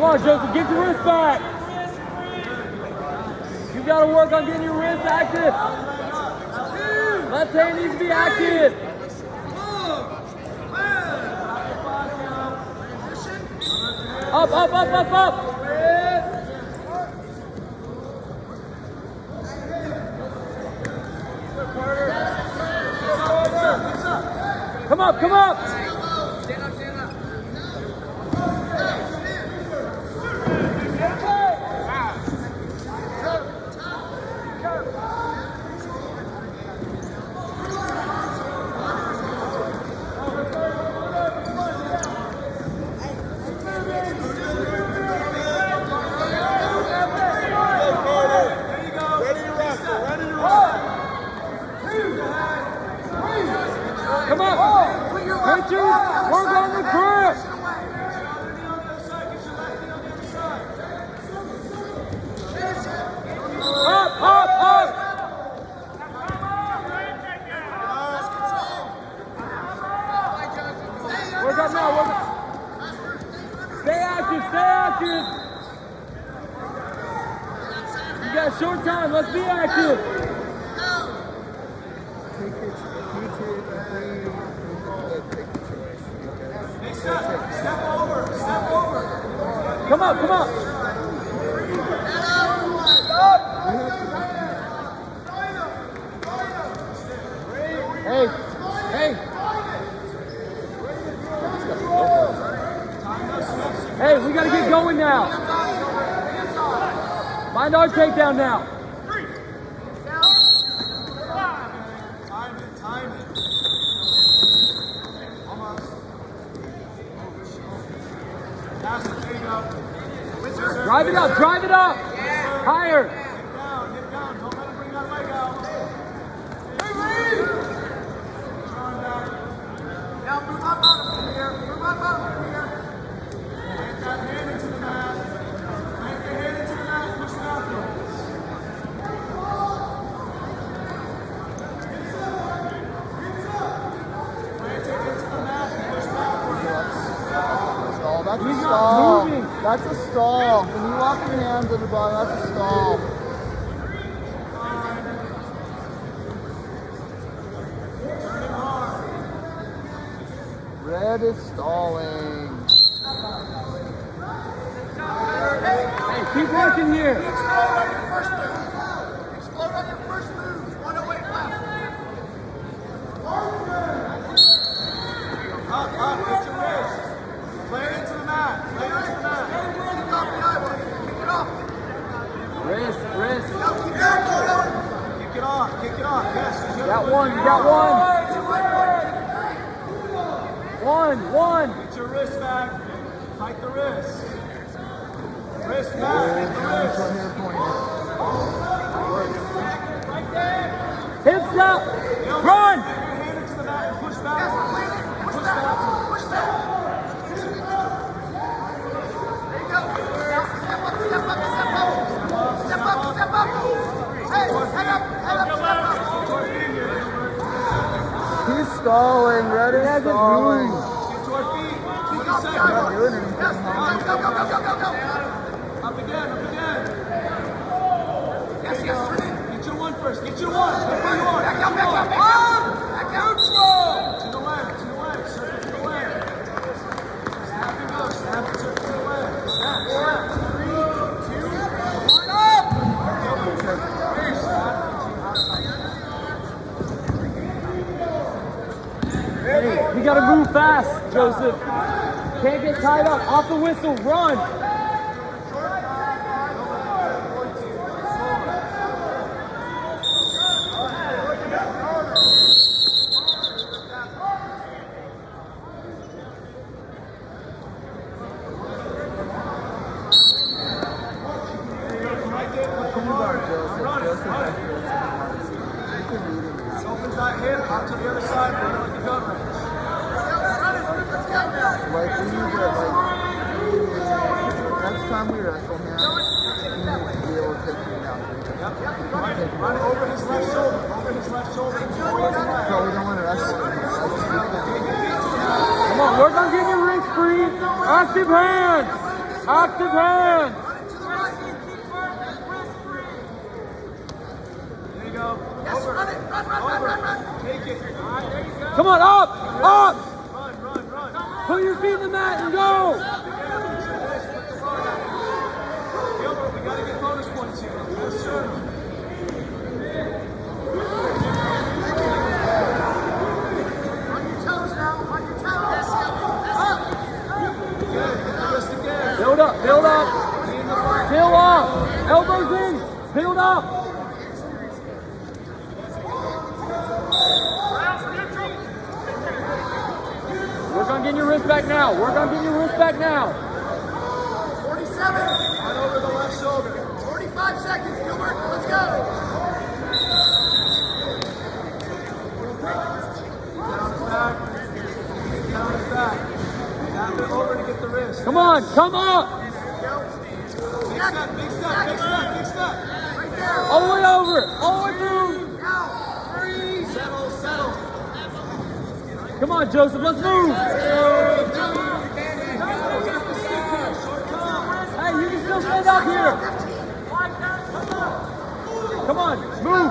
wrist back. You got to work on getting your wrist active. Left hand needs to be active. Up, up, up, up, up. Come up, come up. Come up. Richard, work on the grip. Up, up, up. Work up now, work up. Stay active, stay active. You got short time, let's be active. Come come up. Hey, hey. Hey, we gotta get going now. Find our takedown now. Time it, time it. Almost. That's it, there you go. Wizard. Drive it up, drive it up. Higher. Hit down, down. Don't bring that out. Now move up bottom here. Move up bottom. Plant that hand into the mat. Plant your hand into the mat. Push backwards. Plant it into the mat and push backwards. Stall. That's He's a stall. moving. That's a stall. When you lock your hands at the bottom, that's a stall. Red is stalling. Hey, keep working here. Explode on your first move. Explode on your first move. 108 left. Up, up, get your wrist. Play it into the mat. Play it into the mat. Kick off the eyeball. Kick it off. Wrist, wrist. Now keep that going. Kick it off. Kick it off. Yes. you Got one, you got one. One, one. Get your wrist back. Fight the wrist. Wrist back. Hit the wrist. Hips up. Run. Get your hand into the mat and push back. Push back. Push back. He's stalling. Red is hasn't stalling. moved. Get to our feet. 50 Not seconds. doing anything. Up again, up again. Yes, yes, Get your one first. Get your one. Get where you are. Back out, back out, back out. Back out. Neutral. To the left, to the left. Circle to the left. Snap and go. Snap and circle to the left. Snap, snap. Three, two, one, up. Finish. Snap. Hey, we gotta move fast, Joseph. Can't get tied up. Off the whistle, run. Right there. Put the bar. Run it. Run it. Opens that hip. Out to the other side. Run it like a gun. Like, we need to, like, next time we wrestle gonna be able to take him down. Yep, yep. Run over his left shoulder, over his left shoulder. So we don't want to wrestle him. Come on, work on getting your wrist free. Active hands. Active hands. You. Yes, run it. Run, run, run, run, run. Take it. There you go. Come on, up. Up. The mat and go. Yes, sir. Good, get the wrist again. Build up, build up. Knee in the front. Build up. Elbows in. Build up. Work on getting your wrist back now. Work on getting your wrist back now. 47. Run over the left shoulder. 45 seconds, Gilbert. Let's go. Get on his back. Get on his back. Tap it over to get the wrist. Come on, come up. Big step, big step, big step, big step. Right there. All the way over. All Come on, Joseph, let's move. Hey, you can still stand out here. Come on, move.